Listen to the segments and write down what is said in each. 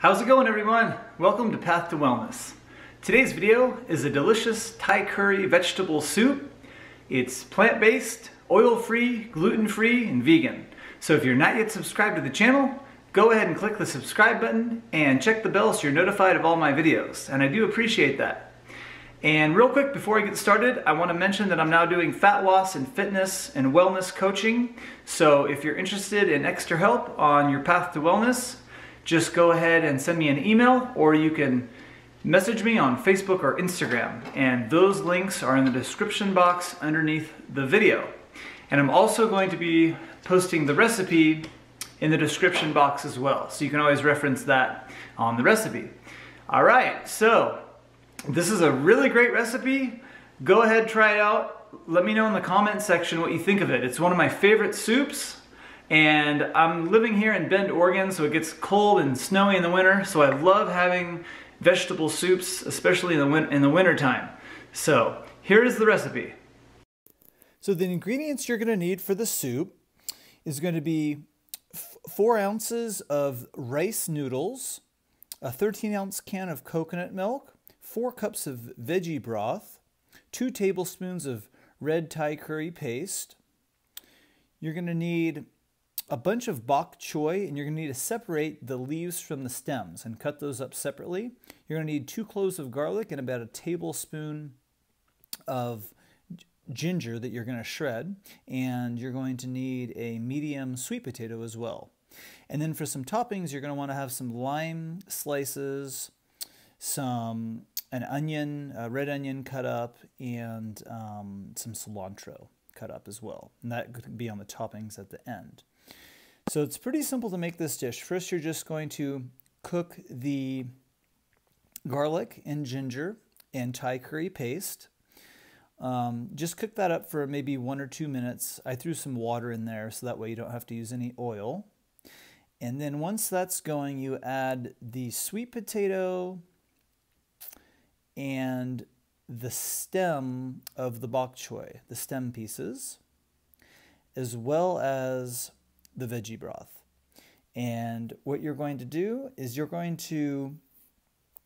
How's it going everyone? Welcome to Path to Wellness. Today's video is a delicious Thai curry vegetable soup. It's plant-based, oil-free, gluten-free, and vegan. So if you're not yet subscribed to the channel, go ahead and click the subscribe button and check the bell so you're notified of all my videos. And I do appreciate that. And real quick, before I get started, I want to mention that I'm now doing fat loss and fitness and wellness coaching. So if you're interested in extra help on your path to wellness, just go ahead and send me an email or you can message me on Facebook or Instagram. And those links are in the description box underneath the video. And I'm also going to be posting the recipe in the description box as well. So you can always reference that on the recipe. All right, so this is a really great recipe. Go ahead, try it out. Let me know in the comment section what you think of it. It's one of my favorite soups. And I'm living here in Bend, Oregon, so it gets cold and snowy in the winter. So I love having vegetable soups, especially in the, win in the winter time. So here is the recipe. So the ingredients you're going to need for the soup is going to be four ounces of rice noodles, a 13 ounce can of coconut milk, 4 cups of veggie broth, 2 tablespoons of red Thai curry paste. You're going to need a bunch of bok choy and you're going to need to separate the leaves from the stems and cut those up separately. You're going to need 2 cloves of garlic and about a tablespoon of ginger that you're going to shred and you're going to need a medium sweet potato as well. And then for some toppings, you're going to want to have some lime slices, some an onion, a red onion cut up, and um, some cilantro cut up as well. And that could be on the toppings at the end. So it's pretty simple to make this dish. First, you're just going to cook the garlic and ginger and Thai curry paste. Um, just cook that up for maybe one or two minutes. I threw some water in there so that way you don't have to use any oil. And then once that's going, you add the sweet potato, and the stem of the bok choy, the stem pieces, as well as the veggie broth. And what you're going to do is you're going to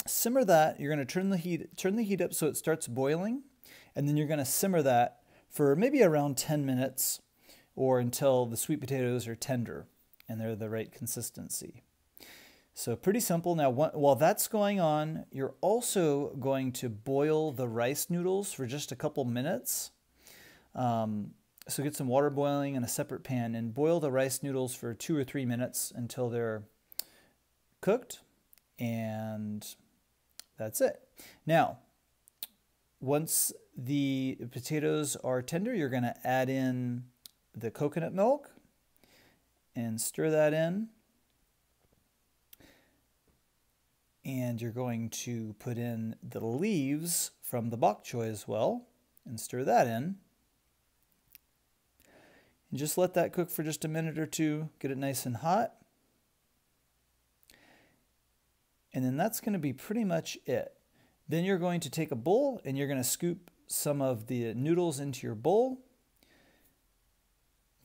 simmer that. You're going to turn the heat turn the heat up so it starts boiling, and then you're going to simmer that for maybe around 10 minutes or until the sweet potatoes are tender and they're the right consistency. So pretty simple. Now, while that's going on, you're also going to boil the rice noodles for just a couple minutes. Um, so get some water boiling in a separate pan and boil the rice noodles for two or three minutes until they're cooked. And that's it. Now, once the potatoes are tender, you're going to add in the coconut milk and stir that in. And you're going to put in the leaves from the bok choy as well and stir that in. And just let that cook for just a minute or two, get it nice and hot. And then that's going to be pretty much it. Then you're going to take a bowl and you're going to scoop some of the noodles into your bowl.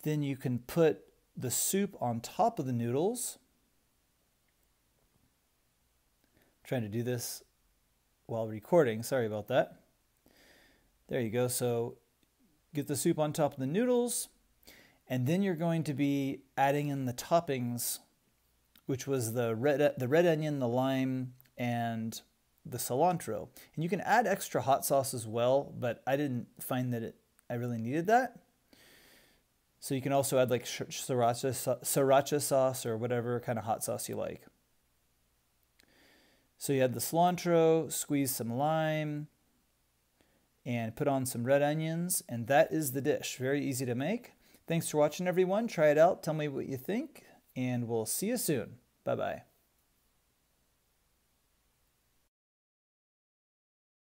Then you can put the soup on top of the noodles. trying to do this while recording. Sorry about that. There you go. So get the soup on top of the noodles, and then you're going to be adding in the toppings, which was the red, the red onion, the lime, and the cilantro. And you can add extra hot sauce as well, but I didn't find that it, I really needed that. So you can also add like sriracha, sriracha sauce or whatever kind of hot sauce you like. So you add the cilantro, squeeze some lime, and put on some red onions, and that is the dish. Very easy to make. Thanks for watching, everyone. Try it out. Tell me what you think, and we'll see you soon. Bye bye.